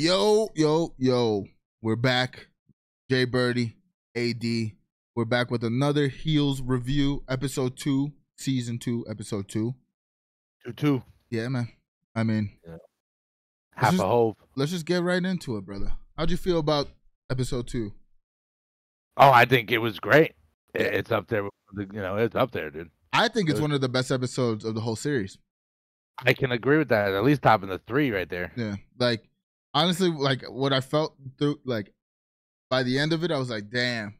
Yo, yo, yo. We're back. Jay Birdie, AD. We're back with another Heels review, episode two, season two, episode two. Two two. Yeah, man. I mean, Half just- a hope. let's just get right into it, brother. How'd you feel about episode two? Oh, I think it was great. Yeah. It's up there. You know, it's up there, dude. I think it's one of the best episodes of the whole series. I can agree with that. At least top in the three right there. Yeah. Like, honestly, like what I felt through, like, by the end of it, I was like, damn.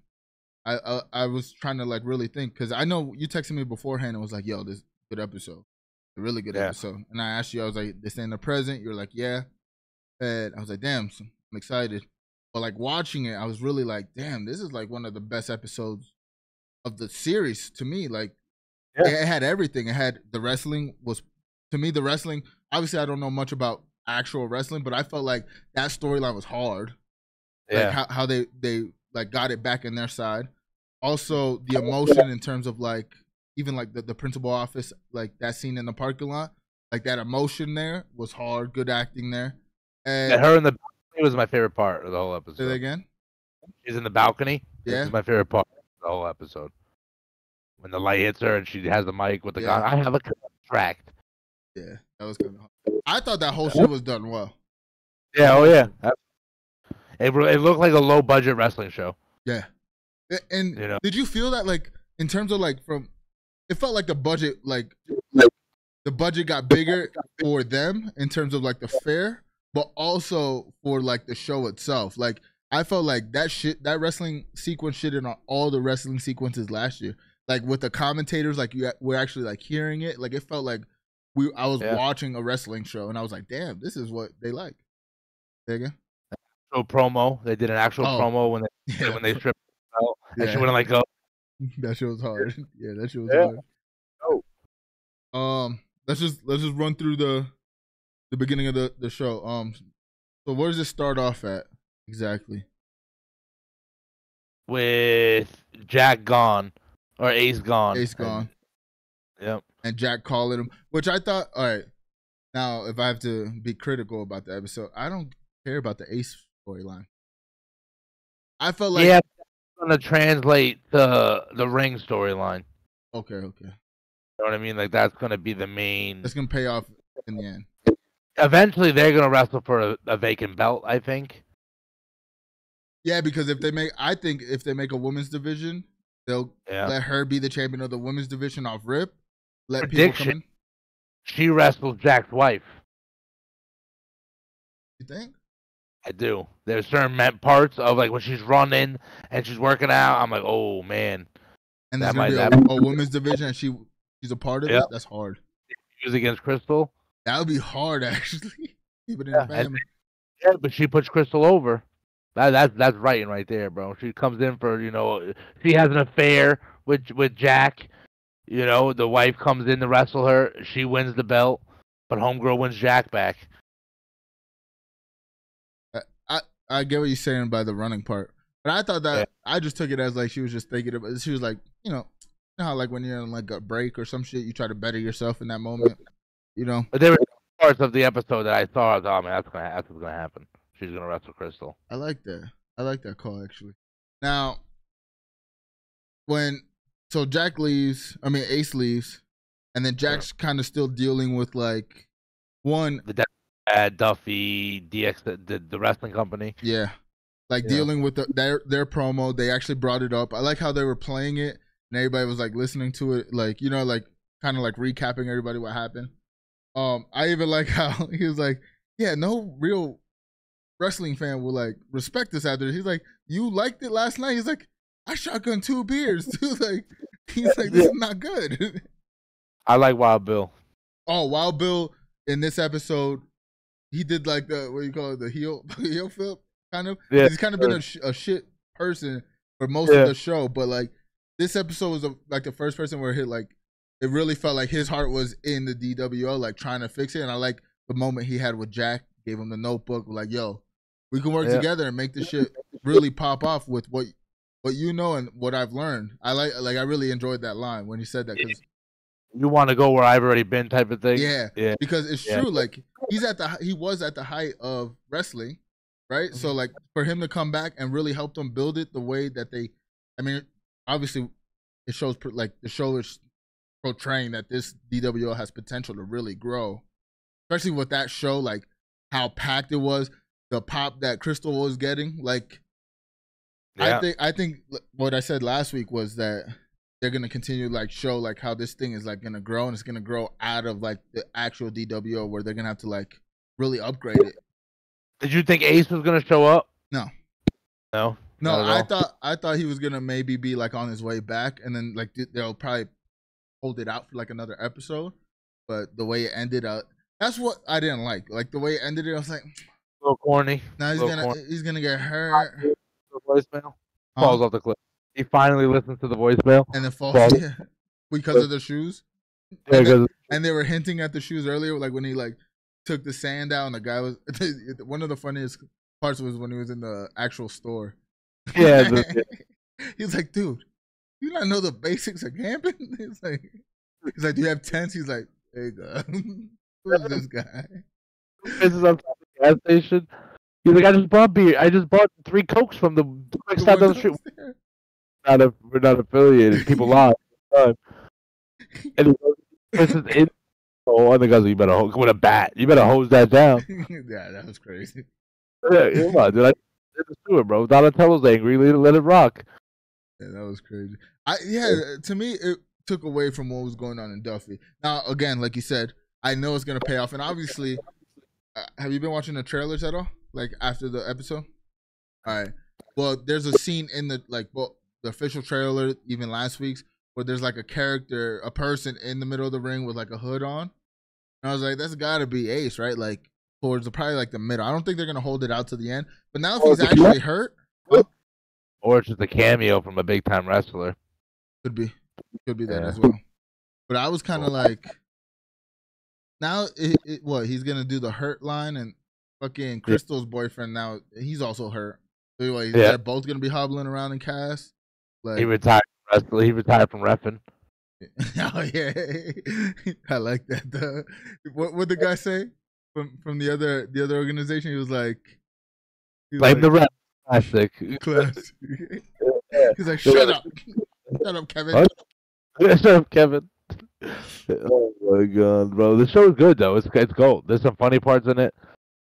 I I, I was trying to like really think because I know you texted me beforehand and was like, yo, this is a good episode, a really good Yeah. episode. And I asked you, I was like, this in the present. You're like, yeah. And I was like, damn, so I'm excited. But like watching it, I was really like, damn, this is like one of the best episodes of the series to me. Like, Yeah. it had everything. It had the wrestling was to me the wrestling. Obviously, I don't know much about actual wrestling, but I felt like that storyline was hard Yeah. like how, how they they like got it back in their side also the emotion in terms of like even like the, the principal office like that scene in the parking lot like that emotion there was hard good acting there and And her in the balcony was my favorite part of the whole say episode. that again She's in the balcony. This Yeah. is my favorite part of the whole episode. When the light hits her and she has the mic with the Yeah. gun. I have a contract. yeah that was kind of hard. I thought that whole shit was done well Yeah. Oh yeah. It, it looked like a low budget wrestling show. yeah and You know. did you feel that like in terms of like from it felt like the budget like the budget got bigger for them in terms of like the fair but also for like the show itself like i felt like that shit that wrestling sequence shit in all the wrestling sequences last year like with the commentators like you we're actually like hearing it like it felt like we i was Yeah. watching a wrestling show and i was like damn this is what they like there again So promo. They did an actual Oh. promo when they yeah when they stripped out, and she Yeah. wouldn't let go. that shit was hard yeah that shit was Yeah. hard Um, let's just let's just run through the the beginning of the the show. Um, so where does it start off at exactly? with Jack gone or Ace gone. Ace and- gone Yep. And Jack calling him, which I thought. All right, now if I have to be critical about the episode, I don't care about the Ace storyline. I felt like yeah, going to translate the the ring storyline. okay, okay, You know what I mean? Like that's going to be the main. it's gonna pay off in the end. Eventually, they're going to wrestle for a, a vacant belt. I think. Yeah, because if they make, I think if they make a women's division, they'll Yeah. let her be the champion of the women's division off rip. Let Prediction. She wrestles Jack's wife. You think? I do. There's certain parts of like when she's running and she's working out. I'm like, oh man, and there's That gonna be might a, a women's division, and she she's a part of Yeah. it. That's hard. she was against Crystal. That would be hard, actually. Keep it in Yeah, the family. Yeah, but she puts Crystal over. That that's that's writing right there, bro. She comes in for you know she has an affair with with Jack. You know the wife comes in to wrestle her. She wins the belt, but homegirl wins Jack back. I I get what you're saying by the running part, but I thought that Yeah. I just took it as like she was just thinking about. She was like, you know, you know how like when you're on like a break or some shit, you try to better yourself in that moment. You know, But there were parts of the episode that I thought, I thought, oh man, that's gonna that's what's gonna happen. She's gonna wrestle Crystal. I like that. I like that call actually. Now, when so Jack leaves, I mean Ace leaves, and then Jack's kind of still dealing with like one Uh, Duffy, DX, the, the the wrestling company. Yeah. Like Yeah. dealing with the, their their promo, they actually brought it up. I like how they were playing it and everybody was like listening to it, like you know, like kind of like recapping everybody what happened. Um, I even like how he was like, "Yeah, no real wrestling fan will like respect this after." He's like, "You liked it last night." He's like, "I shotgun two beers." Dude, like he's like, "This is not good." I like Wild Bill. oh, Wild Bill in this episode, he did like the what do you call it, the heel heel flip kind of. Yeah, He's kind of been a, sh- a shit person for most Yeah. of the show, but like this episode was a, like the first person where it hit like it really felt like his heart was in the DWO, like trying to fix it. And I like the moment he had with Jack, gave him the notebook, like, "Yo, we can work Yeah. together and make this shit really pop off with what what you know and what I've learned." I like like I really enjoyed that line when he said that because You want to go where I've already been, type of thing. yeah, Yeah. because it's Yeah. true. Like he's at the he was at the height of wrestling, right? So Mhm. like for him to come back and really help them build it the way that they, I mean, obviously, it shows pr- like the show is portraying that this DWO has potential to really grow, especially with that show, like how packed it was, the pop that Crystal was getting, like. I think I think what I said last week was that they're gonna continue to, like show like how this thing is like gonna grow and it's gonna grow out of like the actual DWO where they're gonna have to like really upgrade it. Did you think Ace was gonna show up? No. No. No, I thought I thought he was gonna maybe be like on his way back and then like they'll probably hold it out for like another episode. But the way it ended up, that's what I didn't like. Like the way it ended, it I was like, A little corny. now he's gonna corny. he's gonna get hurt. The voicemail Huh? falls off the cliff. He finally listens to the voicemail. and then falls Falls. yeah, because of the shoes. Yeah, And then- and they were hinting at the shoes earlier, like when he like took the sand out, and the guy was one of the funniest parts was when he was in the actual store. yeah, the- he's like, dude, you not know the basics of camping? He's like, he's like, do you have tents? He's like, there you go. Who is this guy? this is on top of the gas station. He's like, I just bought beer. I just bought three cokes from the quick The stop down the street. Not a, we're not affiliated. People lie. all the time. And this is in. Oh, and the guy's like, you better ho- with a bat. You better hose that down. yeah, that was crazy. Yeah, come on, dude. I just do it, bro. Donatello's angry. Let it, let it rock. Yeah, that was crazy. I yeah, to me it took away from what was going on in Duffy. Now again, like you said, I know it's gonna pay off, and obviously, uh, have you been watching the trailers at all? Like after the episode? All right. Well, there's a scene in the like well the official trailer, even last week's, where there's like a character, a person in the middle of the ring with like a hood on. And I was like, that's got to be Ace, right? Like towards the, probably like the middle. I don't think they're gonna hold it out to the end. But now if he's actually hurt, Or it's just a cameo from a big time wrestler. Could be. Could be that Yeah. as well. But I was kind of like, now it, it, what he's gonna do the hurt line and fucking Crystal's boyfriend now he's also hurt. So what, Yeah. they're both gonna be hobbling around in cast. Like, He retired from wrestling. He retired from refing. oh yeah, I like that. Though. What what the guy say from from the other the other organization? He was like, he Blame the like, ref. Classic. class. Yeah. He's like, shut up, shut up, Kevin. Shut up, Kevin. oh my god, bro! The show's good though. It's it's gold. There's some funny parts in it.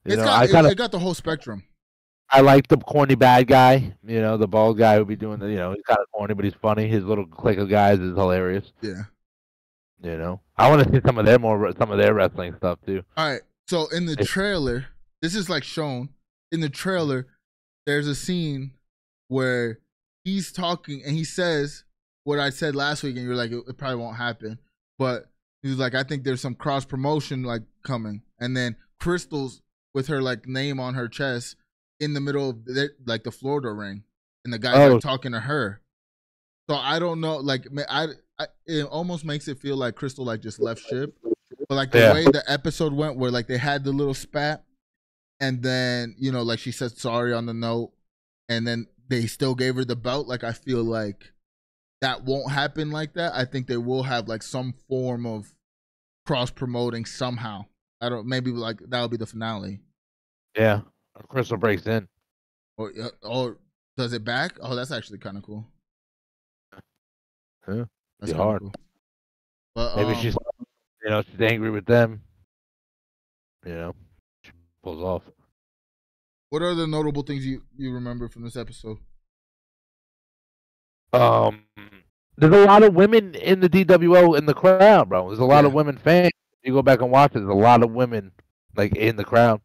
You It's know, got I it- kind of it got the whole spectrum. I like the corny bad guy. You know, the bald guy who be doing the. You know, he's kind of corny, but he's funny. His little clique of guys is hilarious. Yeah. You know, I want to see some of their more some of their wrestling stuff too. All right. So in the trailer, this is like shown in the trailer. There's a scene where he's talking and he says what I said last week, and you're like, it, it probably won't happen. But he's like, I think there's some cross promotion like coming, and then Crystal's with her like name on her chest in the middle of the, like the Florida ring, and the guy's Oh. like talking to her. So I don't know, like I, I, it almost makes it feel like Crystal like just left ship. But like the Yeah. way the episode went, where like they had the little spat, and then you know, like she said sorry on the note, and then they still gave her the belt. Like I feel like that won't happen like that. I think they will have like some form of cross promoting somehow. I don't maybe like that'll be the finale, Yeah, Crystal breaks in. or or does it back? Oh, that's actually kind of cool. Yeah, that's hard. Cool. But Maybe um, she's, you know, she's angry with them. You know, she pulls off. What are the notable things you you remember from this episode? Um, there's a lot of women in the DWO in the crowd, bro. There's a lot of women fans. You go back and watch it, there's a lot of women like in the crowd.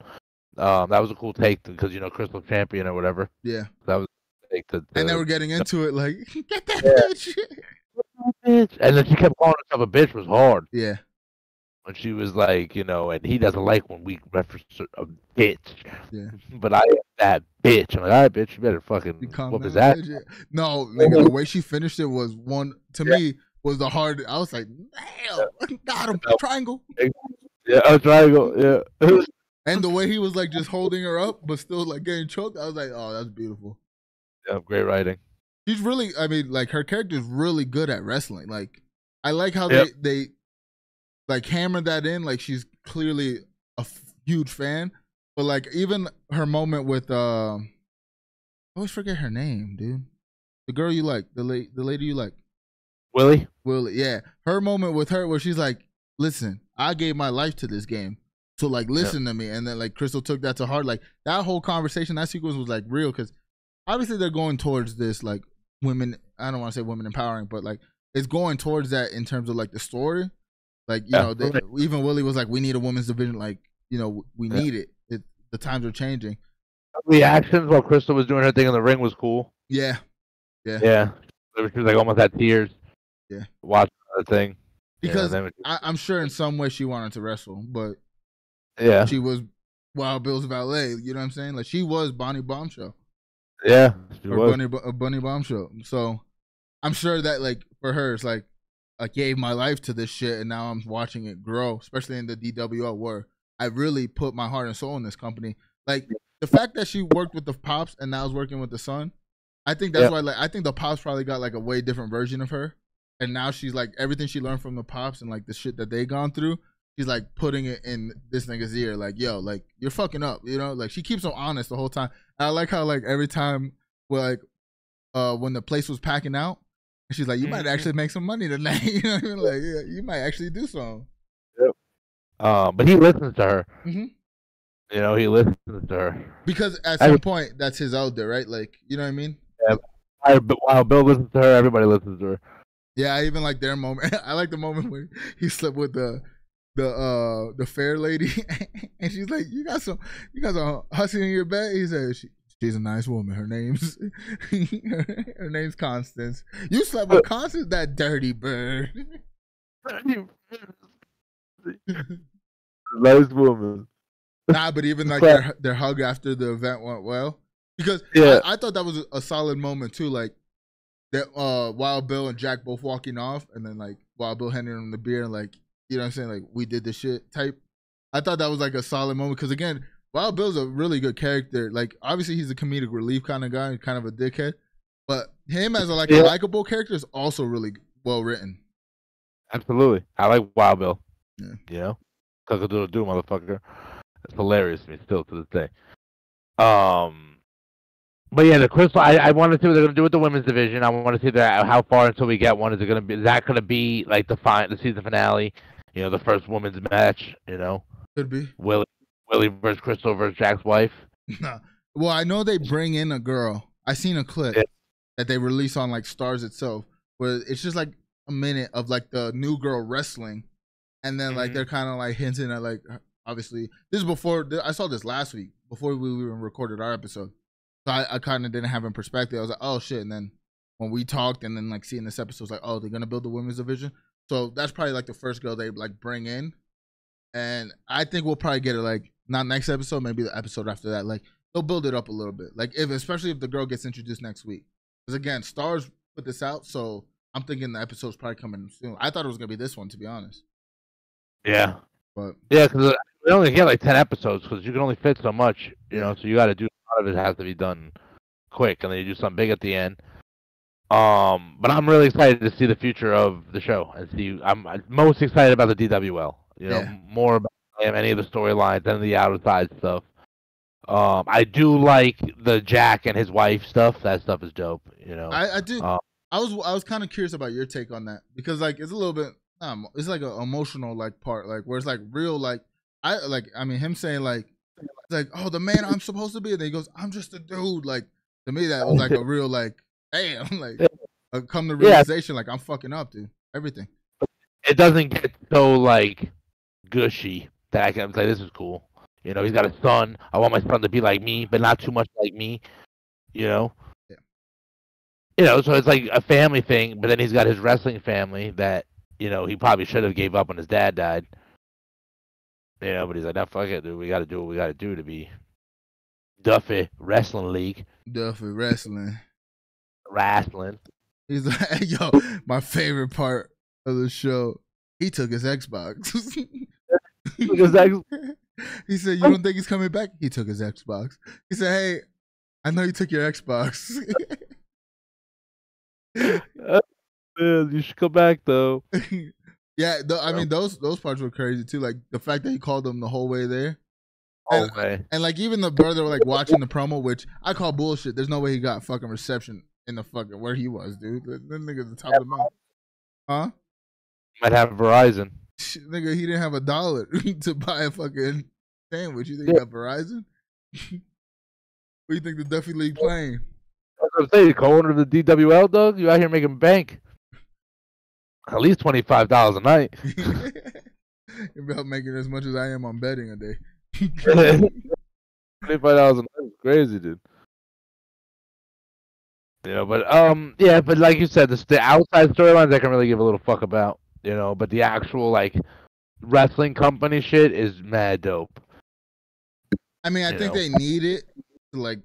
Um, that was a cool take because you know Crystal Champion or whatever. Yeah, That was a take to, and they to- were getting into it like, get that Yeah. bitch. bitch. And then she kept calling herself a bitch was hard Yeah, when she was like, you know, and he doesn't like when we reference a bitch. Yeah. But I am that bitch. I'm like, all right, bitch, you better fucking you calm whoop his down, ass. bitch. Yeah. No, nigga, the way she finished it was one to me was the hard. I was like, damn, got him, triangle. Yeah, a triangle. Yeah. And the way he was like just holding her up, but still like getting choked. I was like, oh, that's beautiful. yeah, great writing. She's really, I mean, like her character is really good at wrestling. Like, I like how Yep. they they like hammered that in. Like, she's clearly a f- huge fan, but But like even her moment with uh, I always forget her name, dude. The girl you like, the late, the lady you like, Willie. Willie. Yeah, her moment with her where she's like, "Listen, I gave my life to this game, so like listen to me." And then like Crystal took that to heart. Like that whole conversation, that sequence was like real because obviously they're going towards this like women. I don't want to say women empowering, but like it's going towards that in terms of like the story. Like you Yeah, know, they, right. even Willie was like, "We need a women's division." Like you know, we Yeah. need it. it. The times are changing. Reactions while Crystal was doing her thing in the ring was cool. Yeah, Yeah. She was like almost had tears. Yeah. Watching the thing. because yeah, I, I'm sure in some way she wanted to wrestle, but yeah. she was Wild Bill's valet. You know what I'm saying? Like she was Bonnie Bombshell Yeah. She or was. Bunny Bo- uh, Bunny Bombshell. So I'm sure that like for her, it's like I gave my life to this shit, and now I'm watching it grow, especially in the DWL where I really put my heart and soul in this company. Like the fact that she worked with the pops and now is working with the son, I think that's Yeah. why. Like I think the pops probably got like a way different version of her, and now she's like everything she learned from the pops and like the shit that they gone through. She's like putting it in this nigga's ear, like, yo, like you're fucking up, you know? Like she keeps him honest the whole time. And I like how like every time well, like uh when the place was packing out, and she's like, You might Mhm. actually make some money tonight. you know what I mean? Like, yeah, you might actually do something. Um, but he listens to her. mm-hmm. You know, he listens to her. Because at I- some point that's his elder right? Like, you know what I mean? While while Bill listens to her, everybody listens to her. Yeah, I even like their moment. I like the moment where he slept with the the uh the fair lady, and she's like, "You got some, you got some hussy in your bed." He said, she, "She's a nice woman. Her name's her, her name's Constance. You slept with Constance, that dirty bird." nice woman. nah, but even like their their hug after the event went well because Yeah. I, I thought that was a solid moment too. Like that uh Wild Bill and Jack both walking off, and then like Wild Bill handing him the beer and like you know what I'm saying like we did the shit type. I thought that was like a solid moment because again, Wild Bill's a really good character. Like obviously he's a comedic relief kind of guy, kind of a dickhead, but him as a like Yeah. a likable character is also really well written. Absolutely. I like Wild Bill. Yeah. You know? Cause do do motherfucker. It's hilarious to me still to this day. Um but yeah, the crystal. I, I want to see what they're gonna do with the women's division. I want to see that how far until we get one. Is it gonna be? Is that gonna be like the fin the season finale? You know, the first women's match. You know, Could be. Willie Willie versus Crystal versus Jack's wife. Nah. Well, I know they bring in a girl. I seen a clip Yeah. that they release on like Starz itself, where it's just like a minute of like the new girl wrestling, and then like Mhm. they're kind of like hinting at like obviously this is before I saw this last week before we even recorded our episode, so I, I kind of didn't have in perspective. I was like, oh shit, and then when we talked, and then like seeing this episode, was like, oh, they're gonna build the women's division. So that's probably like the first girl they like bring in, and I think we'll probably get it like not next episode, maybe the episode after that. Like they'll build it up a little bit. Like if especially if the girl gets introduced next week. Because again, Starz put this out, so I'm thinking the episode's probably coming soon. I thought it was gonna be this one, to be honest. Yeah. But Yeah, because uh, we only get like ten episodes because you can only fit so much. You know, so you got to do a lot of it has to be done quick, and then you do something big at the end. Um, but I'm really excited to see the future of the show and see. I'm most excited about the DWL. You know, Yeah. more about any of the storylines and the outside stuff. Um, I do like the Jack and his wife stuff. That stuff is dope. You know, I, I did. Uh, I was I was kind of curious about your take on that because like it's a little bit. Um, it's like an emotional like part like where it's like real like I like I mean him saying like like oh the man I'm supposed to be and then he goes I'm just a dude like to me that was like a real like damn like uh, come to Yeah. realization like I'm fucking up dude everything it doesn't get so like gushy that I can say this is cool. You know, he's got a son. I want my son to be like me, but not too much like me. You know. Yeah. You know, so it's like a family thing, but then he's got his wrestling family that you know he probably should have gave up when his dad died. Know, but he's like, "No, fuck it, dude. We got to do what we got to do to be Duffy Wrestling League Duffy wrestling wrestling." he's like yo my favorite part of the show he took his Xbox Because that- he said, "You don't think he's coming back?" He took his Xbox. He said, "Hey, I know you took your Xbox." Man, you should come back though. Yeah, th- I mean those those parts were crazy too. Like the fact that he called them the whole way there. No And- way. And like even the brother like watching the promo, which I call bullshit. There's no way he got fucking reception in the fucking where he was, dude. That, nigga's the top of the mountain. Huh? Might have Verizon. Shit, nigga, he didn't have a dollar to buy a fucking sandwich. You think he got Verizon? what do you think the Duffy League playing? That's what I'm saying. Co-owner of the DWL, dog. You out here making bank. At least twenty five dollars a night. You're about making as much as I am on betting a day. Twenty five dollars a night is crazy, dude. You know, but um, yeah, but like you said, the, the outside storylines I can really give a little fuck about. You know, but the actual like wrestling company shit is mad dope. I mean, I You think know. they need it. To like,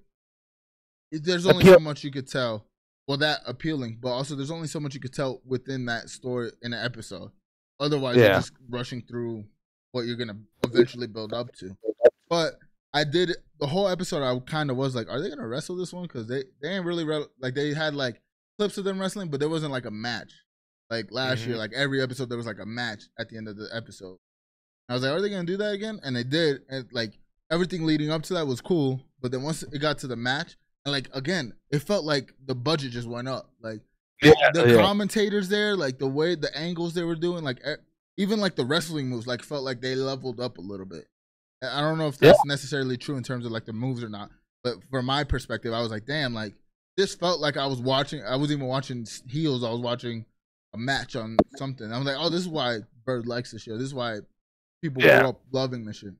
there's only so much you could tell. Well, that appealing, but also there's only so much you could tell within that story in an episode. Otherwise, you're just rushing through what you're gonna eventually build up to. But I did the whole episode. I kind of was like, are they gonna wrestle this one? Because they they ain't really re- like they had like clips of them wrestling, but there wasn't like a match. Like last year, Mhm. like every episode there was like a match at the end of the episode. I was like, are they gonna do that again? And they did, and like everything leading up to that was cool. But then once it got to the match, and like again, it felt like the budget just went up. Like Yeah, the yeah. commentators there, like the way the angles they were doing, like even like the wrestling moves, like felt like they leveled up a little bit. I don't know if that's necessarily true in terms of like the moves or not, but from my perspective, I was like, damn, like this felt like I was watching. I wasn't even watching heels. I was watching a match on something. I was like, oh, this is why Bird likes this shit. This is why people Yeah. grew up loving this shit.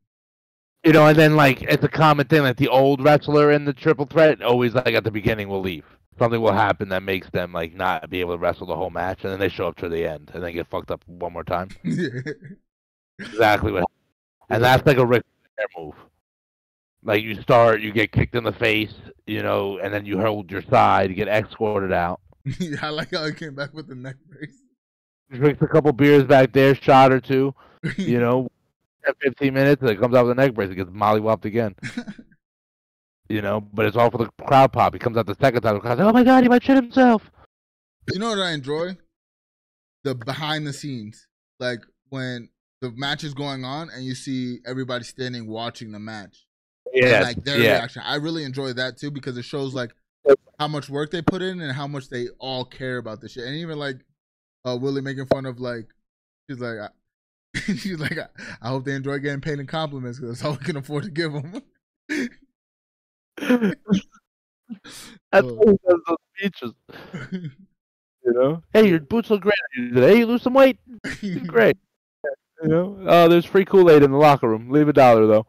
You know, and then like it's a common thing like the old wrestler in the triple threat always like at the beginning will leave. Something will happen that makes them like not be able to wrestle the whole match, and then they show up to the end and then get fucked up one more time. Exactly what, and that's like a Ric Flair move. Like you start, you get kicked in the face, you know, and then you hold your side, you get escorted out. yeah, I like how he came back with the neck brace. Drinks a couple beers back there, shot or two, you know, 10, 15 minutes, and it comes out with a neck brace. It gets mollywopped again. You know, but it's all for the crowd pop. He comes out the second time. The crowd's like, oh my god, he might shit himself. You know what I enjoy? The behind the scenes. Like when the match is going on and you see everybody standing watching the match. Yeah, like their yeah. reaction. I really enjoy that too because it shows like how much work they put in and how much they all care about this shit. And even like uh Willie making fun of like she's like she's like I, I hope they enjoy getting paid in compliments because that's all we can afford to give them. That's Oh. why those speeches. You know, hey, your boots look great Hey, you lose some weight, great. You know, oh, there's free Kool Aid in the locker room. Leave a dollar though.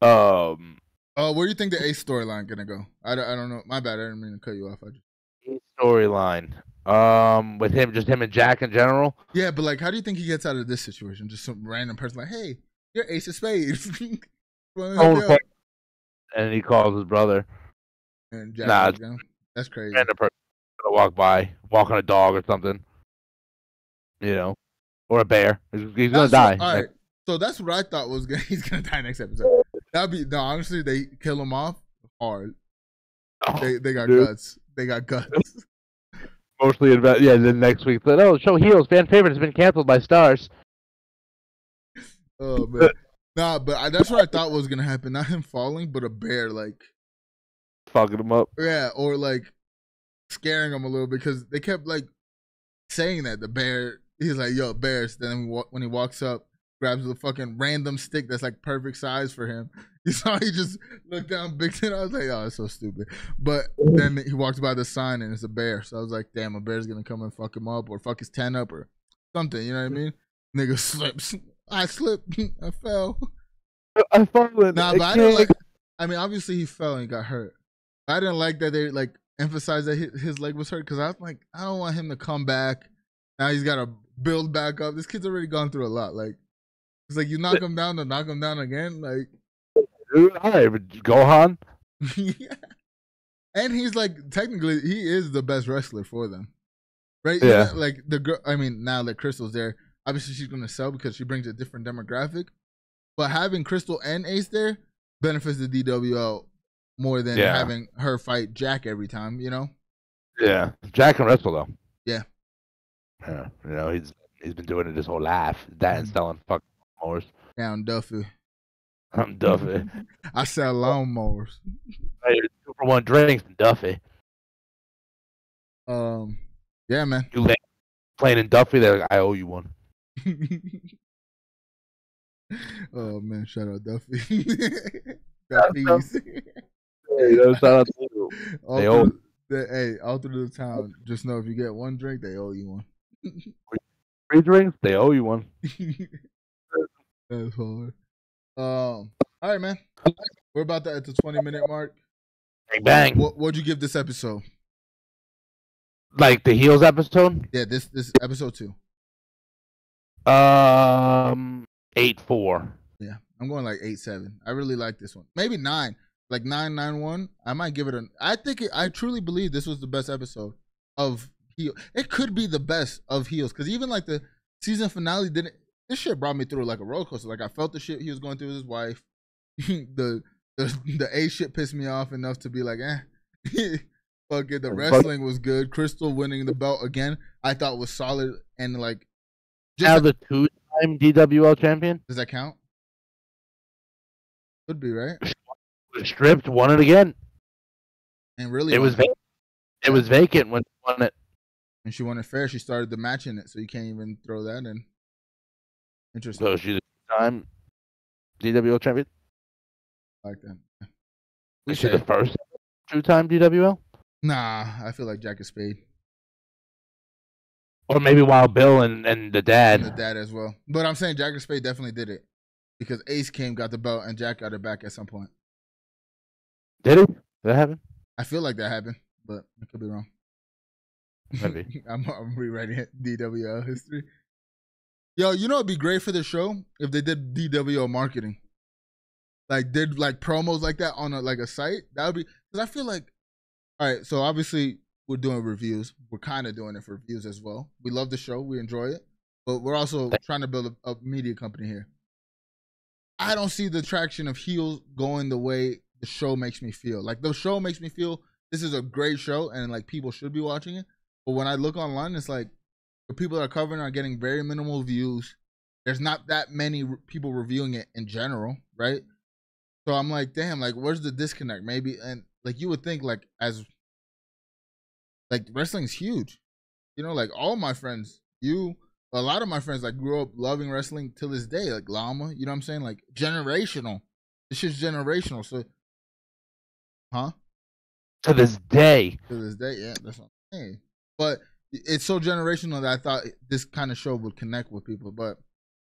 Um, uh, where do you think the Ace storyline gonna go? I don't, I don't know. My bad. I didn't mean to cut you off. I just storyline. Um, with him, just him and Jack in general. Yeah, but like, how do you think he gets out of this situation? Just some random person like, "Hey, you're Ace of Spades." Oh, and he calls his brother. and Jack Nah. That's crazy. Random person gonna walk by, walk on a dog or something. You know, or a bear. He's, he's gonna die. what- all right, so that's what I thought was gonna. He's gonna die next episode. That'd be no. Honestly, they kill him off hard. Oh, They they got dude. guts. They got guts. mostly invest. Yeah, then next week, but oh, show heels fan favorite has been canceled by Starz. Oh man. Nah, but I, that's what I thought was gonna happen. Not him falling, but a bear like Fucking him up. Yeah, or like scaring him a little because they kept like saying that the bear. He's like, "Yo, bears." Then when he wa- when he walks up, grabs the fucking random stick that's like perfect size for him. You saw he just looked down, big it. I was like, "Oh, it's so stupid." But mm-hmm. then he walks by the sign and it's a bear. So I was like, "Damn, a bear's gonna come and fuck him up or fuck his tent up or something." You know what I mean? Nigga slips. I slipped. I fell. I fallen. Nah, but I didn't like. I mean, obviously he fell and got hurt. I didn't like that they like emphasized that his, his leg was hurt because I was like, I don't want him to come back. Now he's got to build back up. This kid's already gone through a lot. Like, it's like you knock him down to knock him down again. Like, Dude, Hi, Gohan. yeah. And he's like, technically, he is the best wrestler for them, right? Yeah. Like the girl. I mean, now that Crystal's there, obviously she's gonna sell because she brings a different demographic. But having Crystal and Ace there benefits the DWL more than Yeah. having her fight Jack every time. You know? Yeah, Jack can wrestle though. Yeah. Yeah, you know he's he's been doing it his whole life. That and Mhm. selling fuck lawnmowers. Down Duffy. I'm Duffy. I sell lawnmowers. Hey, two for one drinks Duffy. Um, yeah, man. You playing in Duffy? They're like, I owe you one. oh man, shout out Duffy. Duffy's. Hey, shout out to you. all They owe- through the, hey, all through the town. Just know if you get one drink, they owe you one. Three drinks? They owe you one. That's hard. Um, all right, man. We're about to at the twenty minute mark. Bang bang. What what'd you give this episode? Like the heels episode? Yeah, this this episode two. Um, eight four. Yeah, I'm going like eight seven. I really like this one. Maybe nine, like nine nine one. I might give it an. I think it, I truly believe this was the best episode of heel. It could be the best of heels because even like the season finale didn't. This shit brought me through like a roller coaster. Like I felt the shit he was going through with his wife. the the the A shit pissed me off enough to be like, eh. Fucking the wrestling was good. Crystal winning the belt again, I thought was solid and like. Just Now like- the two-time DWL champion does that count? Could be right. stripped, won it again. And really, It was vacant. It was vacant when she won it. and she won it fair. She started the match in it, so you can't even throw that in. Interesting. So she's a two-time DWL champion. I like that. Is she the first two-time DWL? Nah, I feel like Jack is Spade Or maybe Wild Bill and, and the dad. and the dad as well. But I'm saying Jack is Spade definitely did it because Ace came, got the belt, and Jack got it back at some point. Did it? Did that happen? I feel like that happened, but I could be wrong. Maybe. I'm, I'm rewriting it. DWL history. Yo, you know it'd be great for the show if they did DWO marketing. Like did like promos like that on a like a site. That would be because I feel like all right, so obviously we're doing reviews. We're kind of doing it for reviews as well. We love the show, we enjoy it, but we're also trying to build a, a media company here. I don't see the traction of heels going the way the show makes me feel. Like the show makes me feel this is a great show and like people should be watching it. But when I look online, it's like the people that are covering are getting very minimal views. There's not that many re- people reviewing it in general, right? So I'm like, damn, like where's the disconnect? Maybe and like you would think like as like wrestling's huge. You know, like all my friends, you a lot of my friends like grew up loving wrestling till this day, like Llama, you know what I'm saying? Like generational. This shit's generational. So huh? To this day. to this day. Yeah, that's what I'm saying. But it's so generational that I thought this kind of show would connect with people. But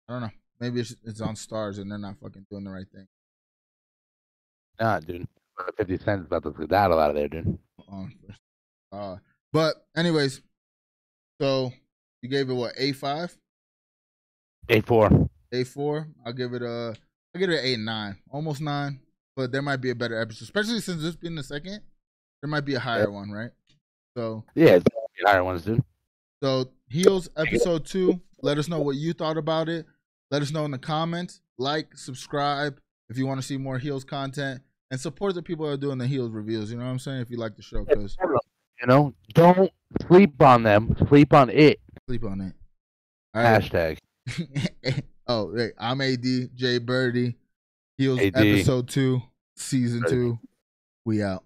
I don't know. Maybe it's, it's on Starz and they're not fucking doing the right thing. Nah, dude. 50 cents about to skedaddle out of there, dude. Um, uh, but anyways, so you gave it what a five, A four. a four. I'll give it a. I'll give it an eight nine, almost nine. But there might be a better episode, especially since this being the second. There might be a higher one, right? So Yeah, higher ones, dude. So Heels episode two. Let us know what you thought about it. Let us know in the comments. Like, subscribe if you want to see more Heels content, and support the people that are doing the Heels reviews. You know what I'm saying? If you like the show, because You know, don't sleep on them. Sleep on it. sleep on it. Right. Hashtag. oh, wait. I'm AD J Birdie. Heels AD. episode two, season two. We out.